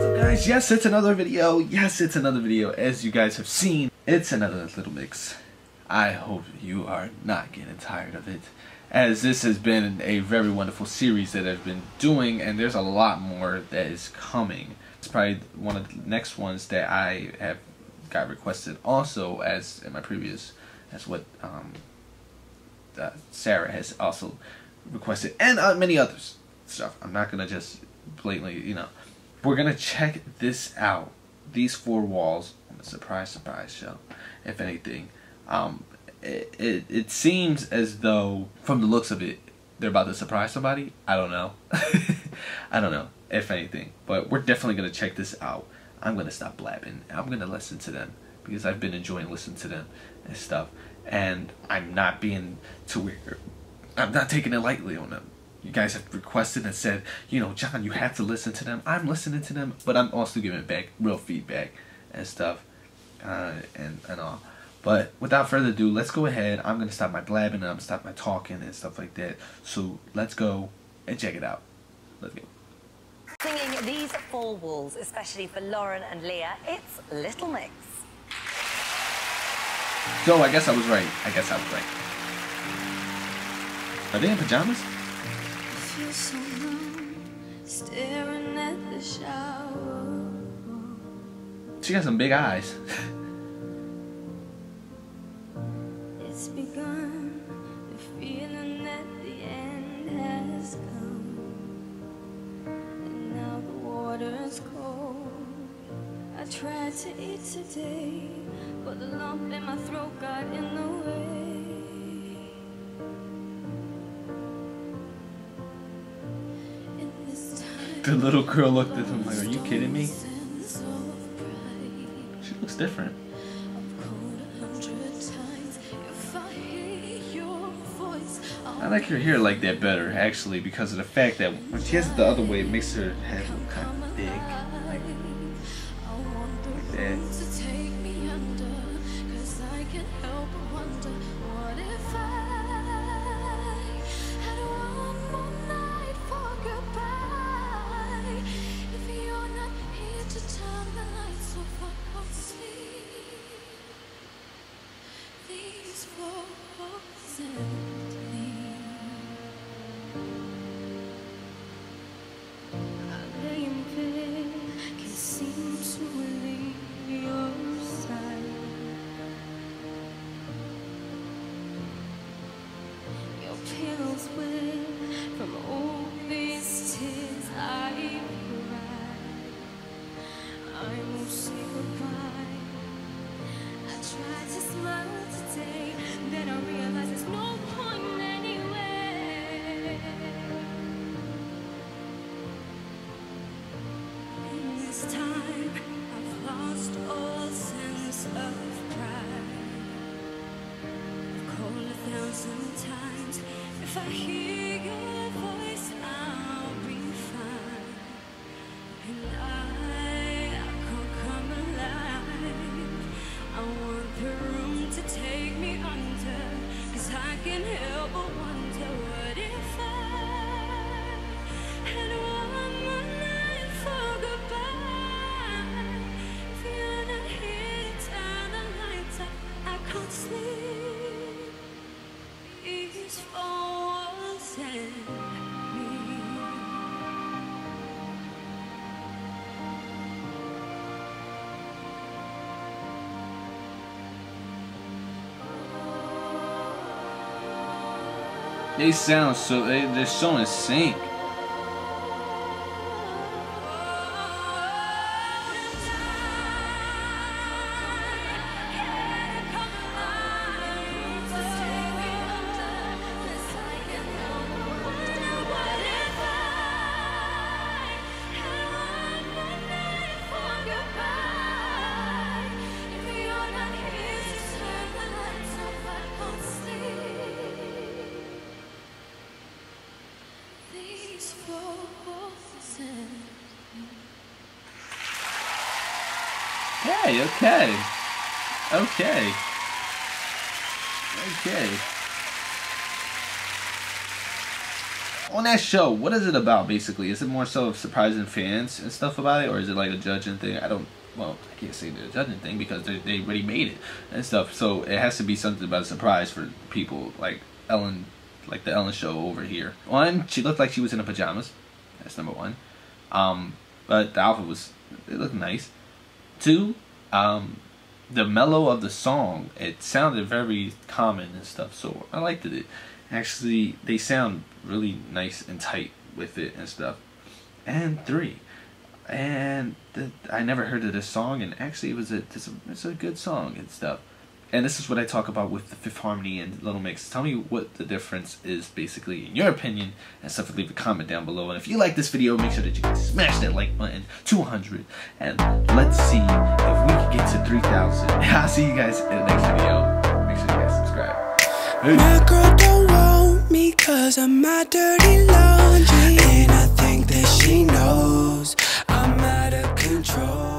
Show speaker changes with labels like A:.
A: So guys, yes, it's another video. Yes, it's another video. As you guys have seen, it's another Little Mix. I hope you are not getting tired of it. As this has been a very wonderful series that I've been doing, and there's a lot more that is coming. It's probably one of the next ones that I have got requested also as in my previous, as what um, uh, Sarah has also requested, and uh, many others stuff. I'm not gonna just blatantly, you know. We're gonna check this out. These four walls on the surprise surprise show, if anything. Um, it, it it seems as though from the looks of it, they're about to surprise somebody. I don't know. I don't know if anything, but we're definitely gonna check this out. I'm gonna stop blabbing. I'm gonna listen to them because I've been enjoying listening to them and stuff, and I'm not being too weird. I'm not taking it lightly on them. You guys have requested and said, you know, John, you have to listen to them. I'm listening to them, but I'm also giving back real feedback and stuff, uh, and and all. But without further ado, let's go ahead. I'm gonna stop my blabbing. I'm gonna stop my talking and stuff like that. So let's go and check it out. Let's go.
B: Singing these four walls, especially for Lauren and Leah, it's Little Mix.
A: So I guess I was right. I guess I was right. Are they in pajamas?
C: feel so numb, staring at the shower.
A: She got some big eyes.
C: It's begun, the feeling that the end has come. And now the water's cold. I tried to eat today, but the lump in my throat got the
A: little girl looked at him like, "Are you kidding me?" She looks different. I like her hair like that better, actually, because of the fact that when she has it the other way, it makes her head look kind of big. Like, like that.
C: These and If I hear
A: They sound so, they, they're so in sync. Hey, okay. Okay. Okay. on that show, what is it about basically? Is it more so of surprising fans and stuff about it, or is it like a judging thing? I don't. Well, I can't say the judging thing because they they already made it and stuff. So it has to be something about a surprise for people like Ellen, like the Ellen show over here. One, she looked like she was in her pajamas. That's number one. Um, but the outfit was it looked nice. Two, um, the mellow of the song it sounded very common and stuff, so I liked it. Actually, they sound really nice and tight with it and stuff. And three, and the, I never heard of this song, and actually it was a it's, a it's a good song and stuff and this is what I talk about with the Fifth Harmony and Little Mix. Tell me what the difference is basically in your opinion and stuff leave a comment down below. And if you like this video, make sure that you smash that like button 200 and let's see if we can get to 3,000. I'll see you guys in the next video. Make sure you guys subscribe. Peace.
D: My girl don't want me cause my dirty laundry And I think that she knows I'm out of control